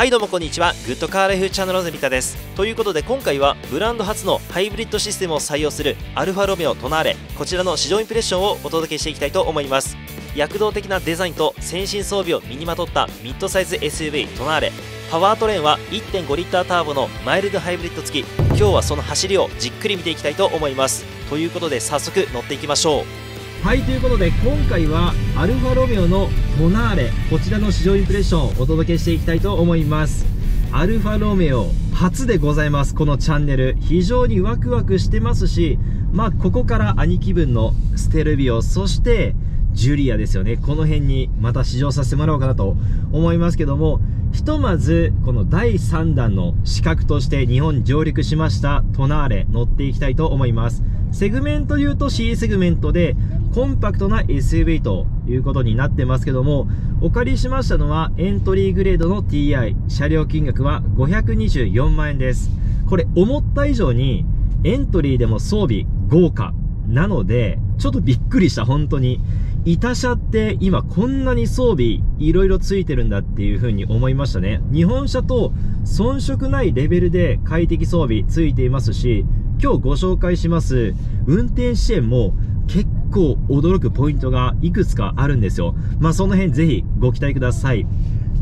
はいどうもこんにちは。グッドカーライフチャンネルのゼミタです。ということで今回はブランド初のハイブリッドシステムを採用するアルファロメオトナーレ。こちらの市場インプレッションをお届けしていきたいと思います。躍動的なデザインと先進装備を身にまとったミッドサイズ SUV トナーレ。パワートレーンは1.5リッターターボのマイルドハイブリッド付き。今日はその走りをじっくり見ていきたいと思います。ということで早速乗っていきましょう。はいということで今回はアルファロメオのトナーレこちらの試乗インプレッションをお届けしていきたいと思います。アルファロメオ初でございますこのチャンネル。非常にワクワクしてますしまあここから兄貴分のステルヴィオそしてジュリアですよね。この辺にまた試乗させてもらおうかなと思いますけどもひとまずこの第3弾の刺客として日本上陸しましたトナーレ乗っていきたいと思います。セグメントで言うと C セグメントでコンパクトな SUV ということになってますけども、お借りしましたのはエントリーグレードの TI、車両金額は524万円です。これ思った以上にエントリーでも装備豪華なので、ちょっとびっくりした、本当に。板車って今こんなに装備いろいろついてるんだっていう風に思いましたね。日本車と遜色ないレベルで快適装備ついていますし、今日ご紹介します運転支援も結構驚くポイントがいくつかあるんですよ。まあ、その辺ぜひご期待ください。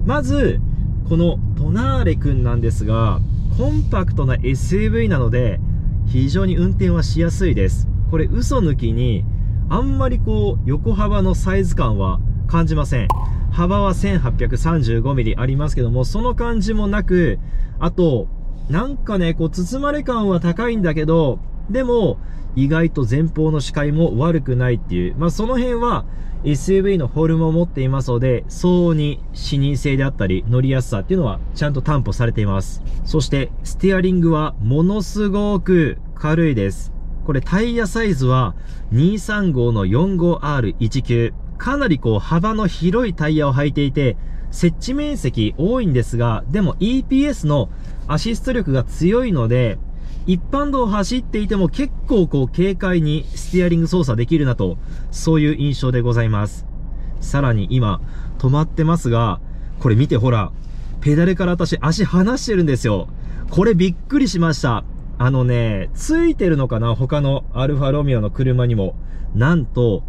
まず、このトナーレくんなんですが、コンパクトな SUV なので、非常に運転はしやすいです。これ嘘抜きに、あんまりこう、横幅のサイズ感は感じません。幅は 1835mm ありますけども、その感じもなく、あと、なんかね、こう、包まれ感は高いんだけど、でも、意外と前方の視界も悪くないっていう、まあ、その辺は SUV のフォルムを持っていますので、相応に視認性であったり乗りやすさっていうのはちゃんと担保されています。そして、ステアリングはものすごく軽いです。これタイヤサイズは235の 45R19。かなりこう幅の広いタイヤを履いていて、設置面積多いんですが、でも EPS のアシスト力が強いので、一般道を走っていても結構こう軽快にステアリング操作できるなと、そういう印象でございます。さらに今、止まってますが、これ見てほら、ペダルから私足離してるんですよ。これびっくりしました。あのね、ついてるのかな他のアルファロミオの車にも。なんと、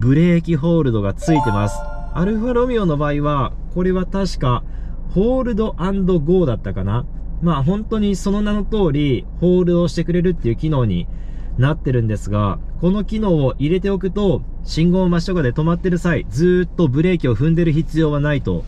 ブレーキホールドがついてます。アルファロミオの場合は、これは確か、ホールドゴーだったかなまあ本当にその名の通り、ホールドをしてくれるっていう機能になってるんですが、この機能を入れておくと、信号待ちとかで止まってる際、ずっとブレーキを踏んでる必要はないと、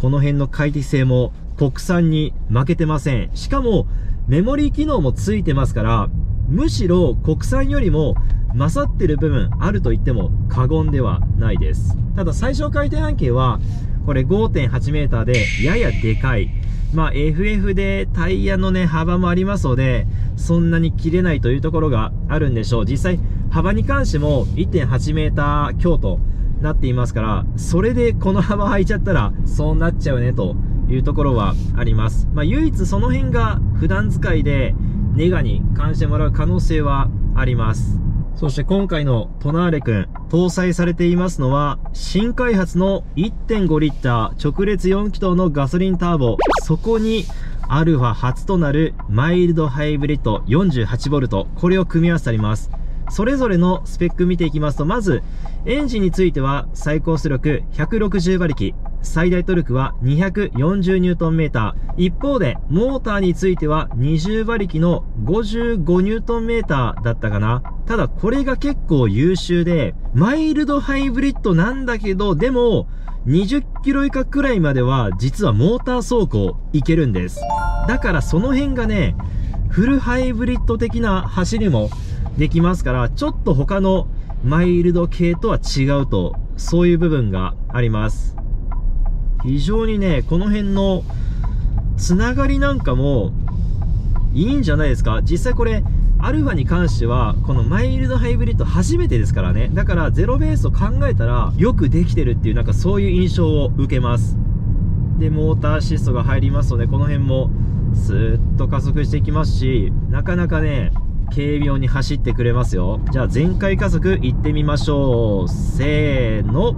この辺の快適性も国産に負けてません。しかも、メモリー機能もついてますから、むしろ国産よりも勝ってる部分あると言っても過言ではないです。ただ最小回転半径は、これ5.8メーターでややでかい。まあ FF でタイヤのね、幅もありますので、そんなに切れないというところがあるんでしょう。実際、幅に関しても1.8メーター強となっていますから、それでこの幅履いちゃったら、そうなっちゃうねというところはあります。まあ唯一その辺が普段使いで、ネガに関してもらう可能性はあります。そして今回のトナーレ君、搭載されていますのは、新開発の1.5リッター直列4気筒のガソリンターボ。そこに、アルファ初となるマイルドハイブリッド 48V。これを組み合わせてあります。それぞれのスペック見ていきますと、まず、エンジンについては最高出力160馬力、最大トルクは240ニュートンメーター。一方で、モーターについては20馬力の55ニュートンメーターだったかな。ただこれが結構優秀で、マイルドハイブリッドなんだけど、でも、20キロ以下くらいまでは実はモーター走行いけるんです。だからその辺がね、フルハイブリッド的な走りもできますから、ちょっと他のマイルド系とは違うと、そういう部分があります。非常にね、この辺のつながりなんかもいいんじゃないですか実際これ、アルファに関しては、このマイルドハイブリッド初めてですからね。だからゼロベースを考えたらよくできてるっていうなんかそういう印象を受けます。で、モーターシストが入りますので、この辺もスーッと加速していきますし、なかなかね、軽妙に走ってくれますよ。じゃあ全開加速行ってみましょう。せーの。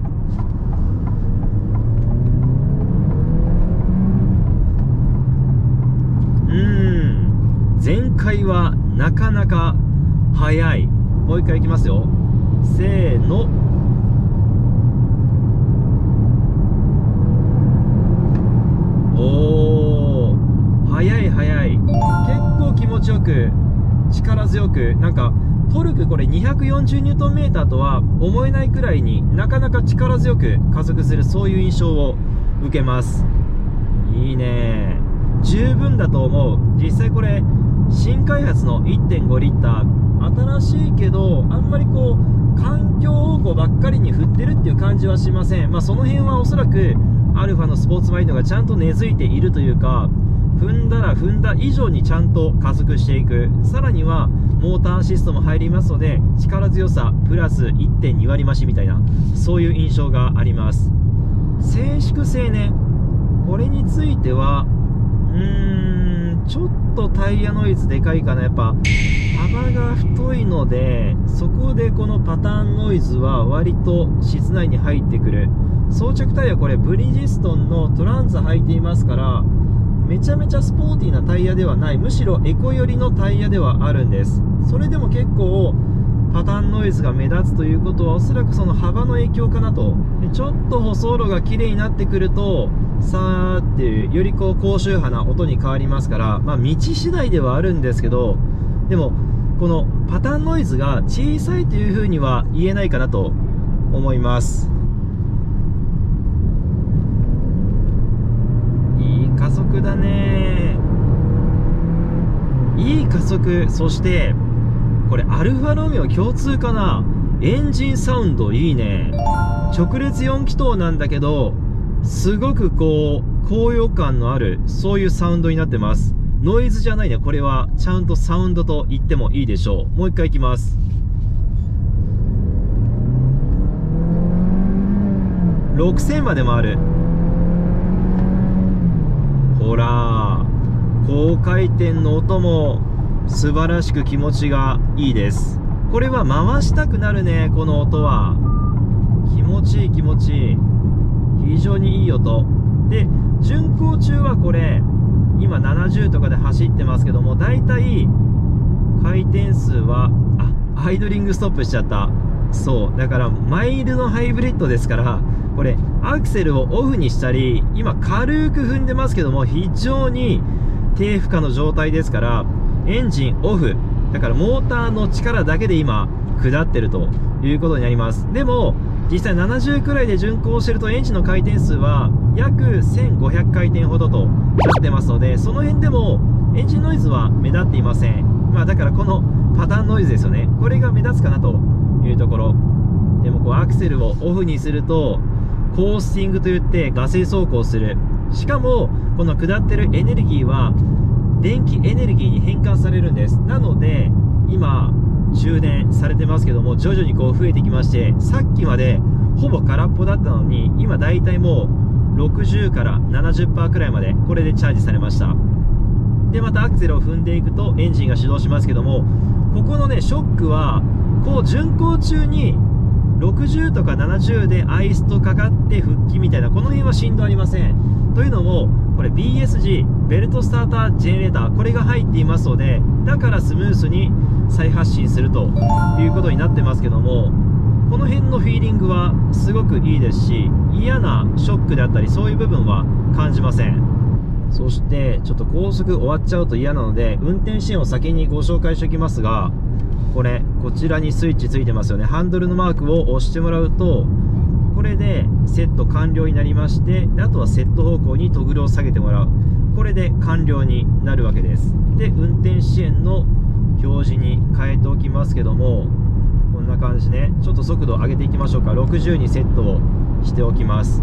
うーん。前回はなかなか速い。もう一回いきますよ。せーの。力強くなんかトルクこれ240ニュートンメーターとは思えないくらいになかなか力強く加速するそういう印象を受けます。いいね。十分だと思う。実際これ新開発の1.5リッター。新しいけどあんまりこう環境をこうばっかりに振ってるっていう感じはしません。まあその辺はおそらくアルファのスポーツマインドがちゃんと根付いているというか踏んだら踏んだ以上にちゃんと加速していく。さらにはモーターアシストも入りますので力強さプラス1.2割増しみたいなそういう印象があります。静粛性ねこれについてはうーんちょっとタイヤノイズでかいかな。やっぱ幅が太いのでそこでこのパターンノイズは割と室内に入ってくる。装着タイヤこれブリヂストンのトランザ履いていますからめちゃめちゃスポーティーなタイヤではない。むしろエコ寄りのタイヤではあるんです。それでも結構パターンノイズが目立つということはおそらくその幅の影響かなと。ちょっと舗装路が綺麗になってくるとさーっていうよりこう高周波な音に変わりますからまあ道次第ではあるんですけどでもこのパターンノイズが小さいというふうには言えないかなと思いますいい加速だね。いい加速そしてこれアルファロメオ共通かな？エンジンサウンドいいね。直列4気筒なんだけどすごくこう高揚感のあるそういうサウンドになってます。ノイズじゃないね。これはちゃんとサウンドと言ってもいいでしょう。もう一回いきます。6000まで回る。ほら高回転の音も素晴らしく気持ちがいいです。これは回したくなるねこの音は。気持ちいい気持ちいい。非常にいい音。で巡航中はこれ今70とかで走ってますけどもだいたい回転数はあアイドリングストップしちゃった。そうだからマイルドハイブリッドですからこれアクセルをオフにしたり今軽く踏んでますけども非常に低負荷の状態ですからエンジンオフ。だからモーターの力だけで今下ってるということになります。でも実際70くらいで巡航してるとエンジンの回転数は約1500回転ほどとなってますのでその辺でもエンジンノイズは目立っていません。まあだからこのパターンノイズですよね。これが目立つかなというところ。でもこうアクセルをオフにするとコースティングといってガセ走行する。しかもこの下ってるエネルギーは電気エネルギーに変換されるんです。なので今充電されてますけども徐々にこう増えてきましてさっきまでほぼ空っぽだったのに今だいたいもう60から70%くらいまでこれでチャージされました。でまたアクセルを踏んでいくとエンジンが始動しますけどもここのねショックはこう巡航中に60とか70でアイスとかかって復帰みたいなこの辺は振動ありません。というのもこれ BSG ベルトスタータージェネレーターこれが入っていますのでだからスムースに再発進するということになってますけどもこの辺のフィーリングはすごくいいですし嫌なショックであったりそういう部分は感じません。そしてちょっと高速終わっちゃうと嫌なので運転支援を先にご紹介しておきますがこれこちらにスイッチついてますよね。ハンドルのマークを押してもらうとこれでセット完了になりましてであとはセット方向にトグルを下げてもらう。これで完了になるわけです。で運転支援の表示に変えておきますけどもこんな感じね。ちょっと速度を上げていきましょうか。60にセットをしておきます。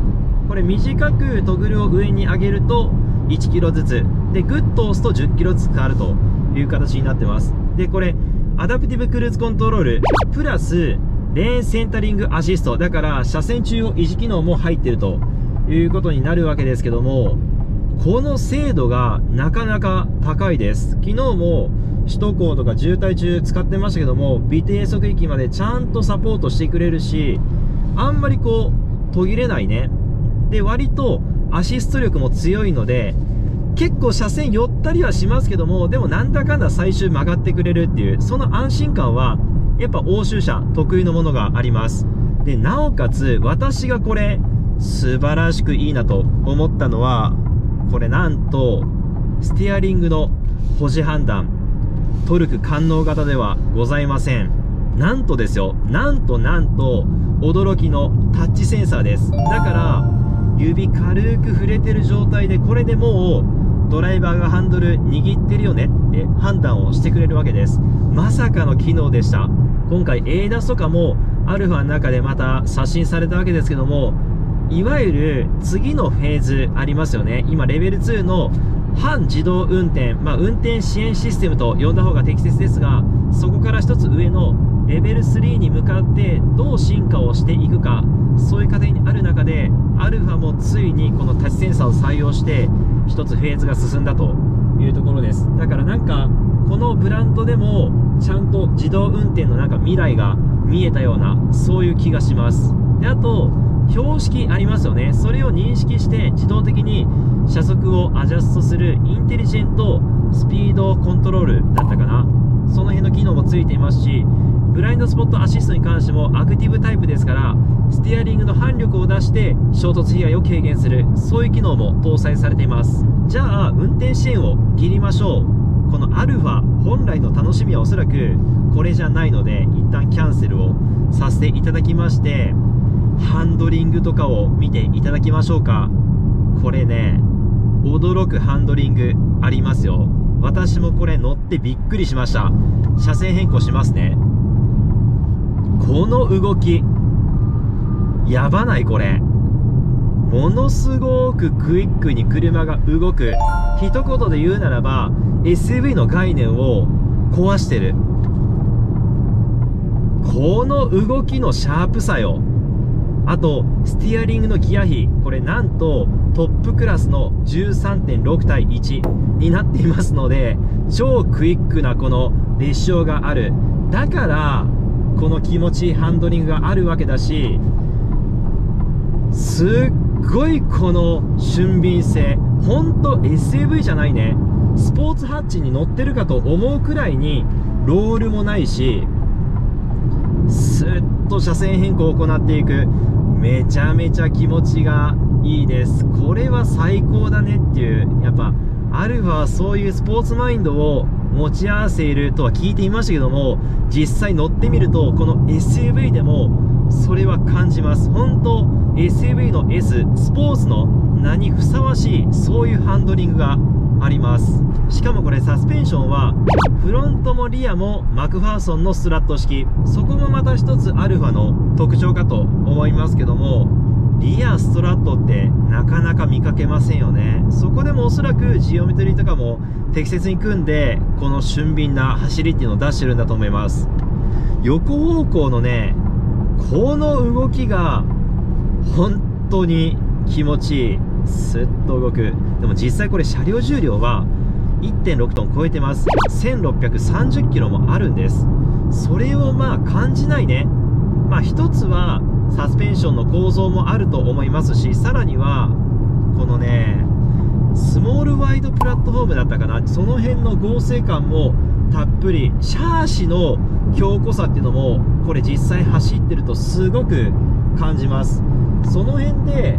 これ短くトグルを上に上げると1キロずつ。でグッと押すと10キロずつ変わるという形になってます。でこれアダプティブクルーズコントロールプラスレーンセンタリングアシスト。だから車線中央維持機能も入ってるということになるわけですけどもこの精度がなかなか高いです。昨日も首都高とか渋滞中使ってましたけども微低速域までちゃんとサポートしてくれるしあんまりこう途切れないね。で割とアシスト力も強いので結構車線寄ったりはしますけども、でもなんだかんだ最終曲がってくれるっていう、その安心感は、やっぱ欧州車特有のものがあります。で、なおかつ、私がこれ、素晴らしくいいなと思ったのは、これなんと、ステアリングの保持判断、トルク感能型ではございません。なんとですよ、なんとなんと、驚きのタッチセンサーです。だから、指軽く触れてる状態で、これでもう、ドライバーがハンドル握ってるよねって判断をしてくれるわけです。まさかの機能でした。今回 ADAS とかも、アルファの中でまた刷新されたわけですけども、いわゆる次のフェーズありますよね。今、レベル2の半自動運転、まあ、運転支援システムと呼んだ方が適切ですが、そこから1つ上のレベル3に向かってどう進化をしていくか、そういう過程にある中で、アルファもついにこのタッチセンサーを採用して、1つフェーズが進んだというところです。だからなんか、このブランドでも、ちゃんと自動運転のなんか未来が見えたような、そういう気がします。で、あと、標識ありますよね。それを認識して自動的に車速をアジャストするインテリジェントスピードコントロールだったかな。その辺の機能もついていますし、ブラインドスポットアシストに関してもアクティブタイプですから、ステアリングの反力を出して衝突被害を軽減する、そういう機能も搭載されています。じゃあ、運転支援を切りましょう。このアルファ本来の楽しみはおそらくこれじゃないので、一旦キャンセルをさせていただきまして、ハンドリングとかを見ていただきましょうか。これね、驚くハンドリングありますよ。私もこれ乗ってびっくりしました。車線変更しますね。この動き、やばないこれ。ものすごくクイックに車が動く。一言で言うならば、SUV の概念を壊してる。この動きのシャープさよ。あと、スティアリングのギア比、これなんとトップクラスの13.6対1になっていますので、超クイックなこの列車がある。だから、この気持ちいいハンドリングがあるわけだし、すっごいこの俊敏性、ほんと SUV じゃないね。スポーツハッチに乗ってるかと思うくらいにロールもないし、スッと車線変更を行っていく。めちゃめちゃ気持ちがいいです。これは最高だねっていう、やっぱ、アルファはそういうスポーツマインドを持ち合わせるとは聞いていましたけども、実際乗ってみると、この SUV でも、それは感じます。本当 SUV の S、スポーツの名にふさわしい、そういうハンドリングがありますしかもこれサスペンションはフロントもリアもマクファーソンのスラット式そこもまた一つアルファの特徴かと思いますけどもリアストラットってなかなか見かけませんよね。そこでもおそらくジオメトリーとかも適切に組んでこの俊敏な走りっていうのを出してるんだと思います。横方向のねこの動きが本当に気持ちいい。スッと動く。でも実際これ車両重量は1.6トン超えてます。1630キロもあるんです。それをまあ感じないね。まあ一つはサスペンションの構造もあると思いますしさらにはこのねスモールワイドプラットフォームだったかな。その辺の合成感もたっぷりシャーシの強固さっていうのもこれ実際走ってるとすごく感じます。その辺で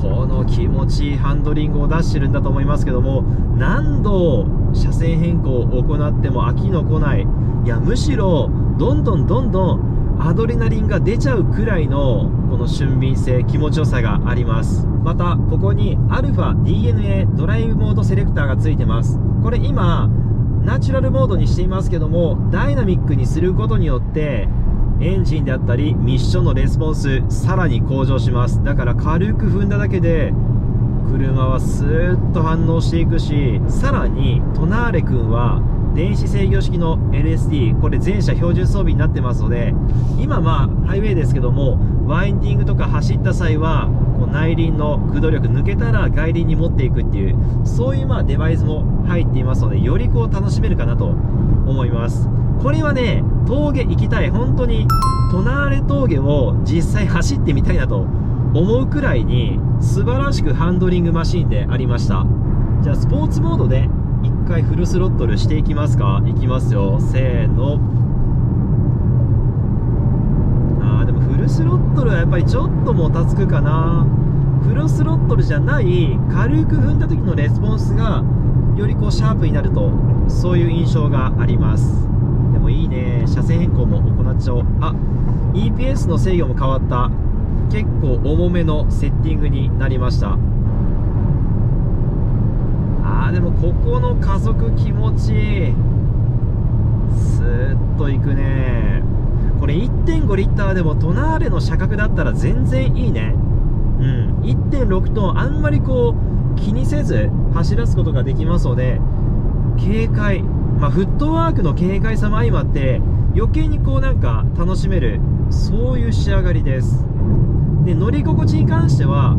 この気持ちいいハンドリングを出してるんだと思いますけども何度車線変更を行っても飽きのこない。いやむしろどんどんどんどんアドレナリンが出ちゃうくらいのこの俊敏性気持ちよさがあります。またここに αDNA ドライブモードセレクターがついてます。これ今ナチュラルモードにしていますけどもダイナミックにすることによってエンジンであったりミッションのレスポンスさらに向上します。だから軽く踏んだだけで車はスーッと反応していくしさらにトナーレ君は電子制御式の LSD これ全車標準装備になってますので今まあハイウェイですけどもワインディングとか走った際はこう内輪の駆動力抜けたら外輪に持っていくっていうそういうまあデバイスも入っていますのでよりこう楽しめるかなと思います。これはね峠行きたい。本当にトナーレ峠を実際走ってみたいなと思うくらいに素晴らしくハンドリングマシンでありました。じゃあスポーツモードで1回フルスロットルしていきますか？いきますよ。せーの。あーでもフルスロットルはやっぱりちょっともたつくかな。フルスロットルじゃない軽く踏んだ時のレスポンスがよりこうシャープになるとそういう印象があります。でもいいね。車線変更も行っちゃおう。あ EPS の制御も変わった。結構重めのセッティングになりました。でもここの加速気持ちいいスーッといくね。これ1.5リッターでもトナーレの車格だったら全然いいね。うん。1.6トンあんまりこう気にせず走らすことができますので軽快。まあ、フットワークの軽快さも相まって余計にこうなんか楽しめる。そういう仕上がりです。で乗り心地に関しては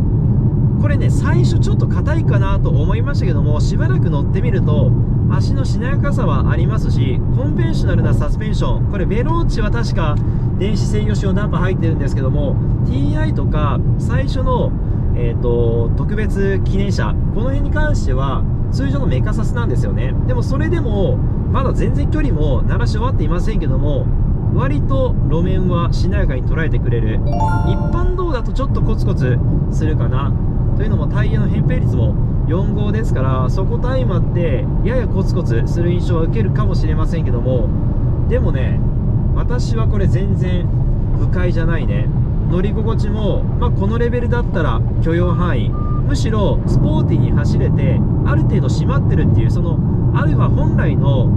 これね最初ちょっと硬いかなと思いましたけどもしばらく乗ってみると足のしなやかさはありますしコンベンショナルなサスペンションこれベローチは確か電子制御仕様ダンパー入ってるんですけども TI とか最初の、えーと、特別記念車この辺に関しては通常のメカサスなんですよね。でもそれでもまだ全然距離も鳴らし終わっていませんけども割と路面はしなやかに捉えてくれる。一般道だとちょっとコツコツするかな。というのもタイヤの扁平率も4号ですからそこと相まってややコツコツする印象は受けるかもしれませんけどもでもね私はこれ全然不快じゃないね。乗り心地も、まあ、このレベルだったら許容範囲。むしろスポーティーに走れてある程度締まってるっていうそのアルファ本来の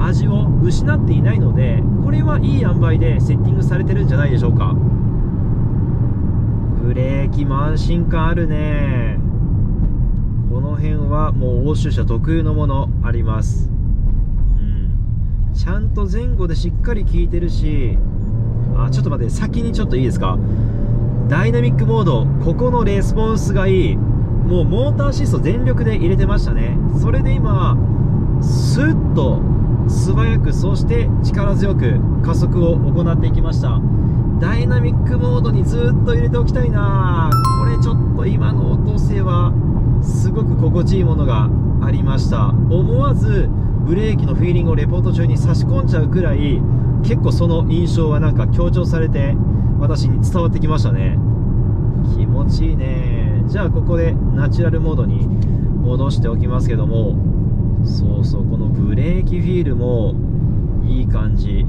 味を失っていないのでこれはいい塩梅でセッティングされてるんじゃないでしょうか。ブレーキも安心感あるね。この辺はもう欧州車特有のものあります。うん。ちゃんと前後でしっかり効いてるし。あちょっと待って先にちょっといいですか？ダイナミックモードここのレスポンスがいい。もうモーターシスト全力で入れてましたね。それで今スッと素早くそして力強く加速を行っていきました。ダイナミックモードにずっと入れておきたいな。これちょっと今の落とせはすごく心地いいものがありました。思わずブレーキのフィーリングをレポート中に差し込んじゃうくらい結構その印象はなんか強調されて私に伝わってきましたね。気持ちいいね。じゃあここでナチュラルモードに戻しておきますけども。そうそうこのブレーキフィールもいい感じ。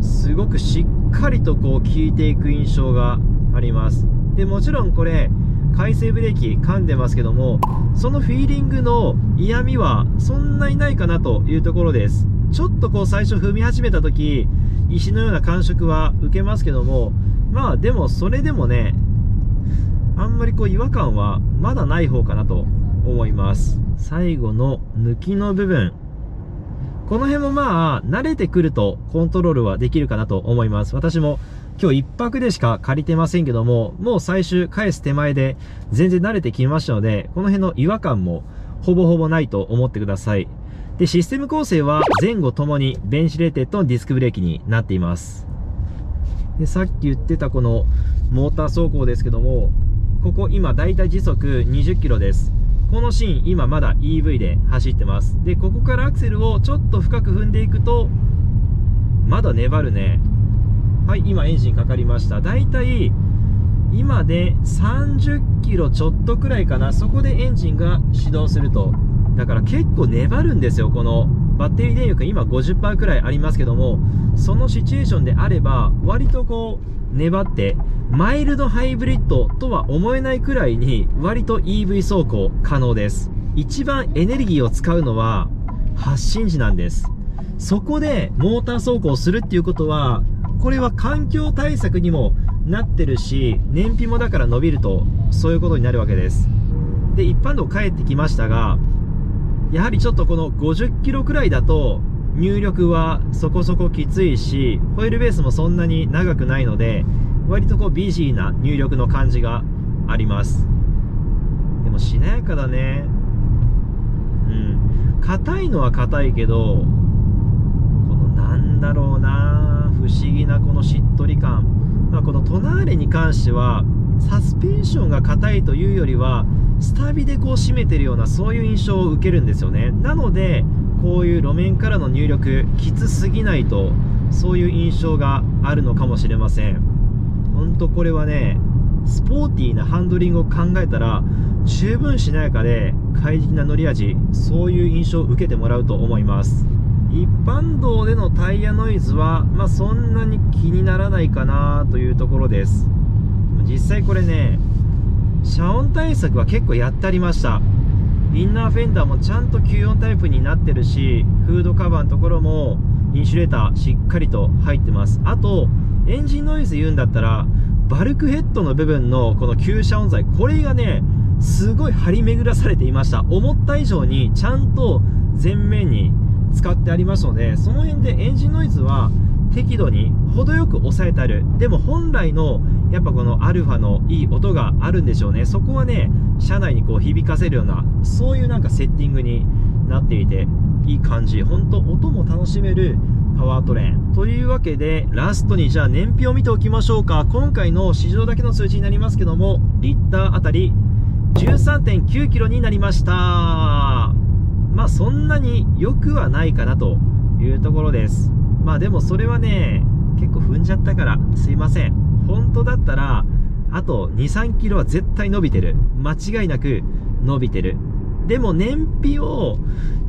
すごくしっかりとこう効いていく印象があります。でもちろんこれ回生ブレーキ噛んでますけどもそのフィーリングの嫌味はそんなにないかなというところです。ちょっとこう最初踏み始めた時石のような感触は受けますけどもまあでもそれでもねあんまりこう違和感はまだない方かなと思います。最後の抜きの部分。この辺もまあ慣れてくるとコントロールはできるかなと思います。私も今日1泊でしか借りてませんけどももう最終返す手前で全然慣れてきましたのでこの辺の違和感もほぼほぼないと思ってください。でシステム構成は前後ともにベンチレーテッドのディスクブレーキになっています。でさっき言ってたこのモーター走行ですけどもここ今だいたい時速20キロです。このシーン今まだ EV で走ってます。でここからアクセルをちょっと深く踏んでいくとまだ粘るね。はい今エンジンかかりました。だいたい今で30キロちょっとくらいかな。そこでエンジンが始動すると。だから結構粘るんですよこの。バッテリー電力今50%くらいありますけどもそのシチュエーションであれば割とこう粘ってマイルドハイブリッドとは思えないくらいに割と EV 走行可能です。一番エネルギーを使うのは発進時なんです。そこでモーター走行するっていうことはこれは環境対策にもなってるし燃費もだから伸びるとそういうことになるわけです。で一般道帰ってきましたがやはりちょっとこの50キロくらいだと入力はそこそこきついしホイールベースもそんなに長くないので割とこうビジーな入力の感じがあります。でもしなやかだね。うん。硬いのは硬いけどこのなんだろうな不思議なこのしっとり感、まあ、このトナーレに関してはサスペンションが硬いというよりはスタビでこう締めてるようなそういう印象を受けるんですよね。なのでこういう路面からの入力きつすぎないとそういう印象があるのかもしれません。本当これはねスポーティーなハンドリングを考えたら十分しなやかで快適な乗り味そういう印象を受けてもらうと思います。一般道でのタイヤノイズは、まあ、そんなに気にならないかなというところです。実際これね遮音対策は結構やってありました。インナーフェンダーもちゃんと吸音タイプになってるしフードカバーのところもインシュレーターしっかりと入ってます。あとエンジンノイズ言うんだったらバルクヘッドの部分のこの吸遮音材これがねすごい張り巡らされていました。思った以上にちゃんと前面に使ってありますのでその辺でエンジンノイズは適度に程よく抑えてある。でも本来のやっぱこのアルファのいい音があるんでしょうね。そこはね車内にこう響かせるようなそういうなんかセッティングになっていていい感じ。本当音も楽しめるパワートレーン。というわけでラストにじゃあ燃費を見ておきましょうか。今回の市場だけの数字になりますけどもリッターあたり13.9キロになりました。まあそんなに良くはないかなというところです。まあでもそれはね結構踏んじゃったからすいません。本当だったらあと2、3キロは絶対伸びてる。間違いなく伸びてる。でも燃費を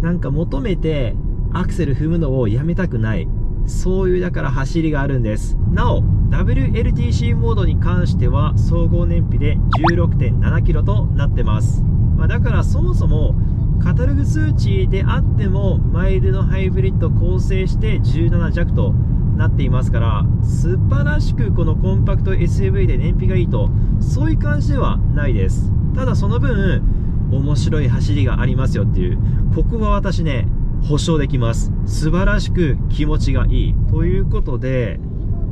なんか求めてアクセル踏むのをやめたくない。そういうだから走りがあるんです。なお、WLTC モードに関しては総合燃費で 16.7kg となってます。まあ、だからそもそもカタログ数値であってもマイルドハイブリッド構成して17弱となっていますから素晴らしくこのコンパクト SUV で燃費がいいとそういう感じではないです。ただその分面白い走りがありますよっていうここは私ね保証できます。素晴らしく気持ちがいいということで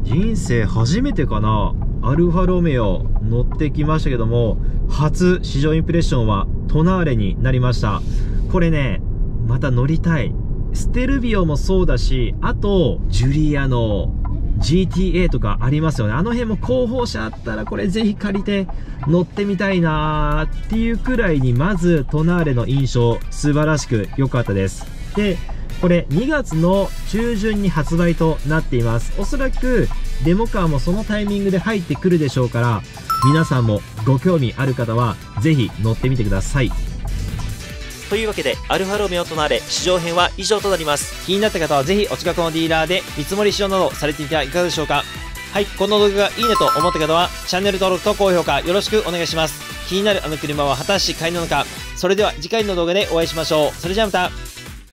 人生初めてかなアルファロメオ乗ってきましたけども初試乗インプレッションはトナーレになりました。これねまた乗りたい。ステルビオもそうだしあとジュリアの GTA とかありますよね。あの辺も後方車あったらこれぜひ借りて乗ってみたいなーっていうくらいにまずトナーレの印象素晴らしく良かったです。でこれ2月の中旬に発売となっています。おそらくデモカーもそのタイミングで入ってくるでしょうから皆さんもご興味ある方はぜひ乗ってみてください。というわけでアルファロメオとなれ試乗編は以上となります。気になった方はぜひお近くのディーラーで見積もり試乗などされてみてはいかがでしょうか。はいこの動画がいいねと思った方はチャンネル登録と高評価よろしくお願いします。気になるあの車は果たして買いなのか。それでは次回の動画でお会いしましょう。それじゃあまた。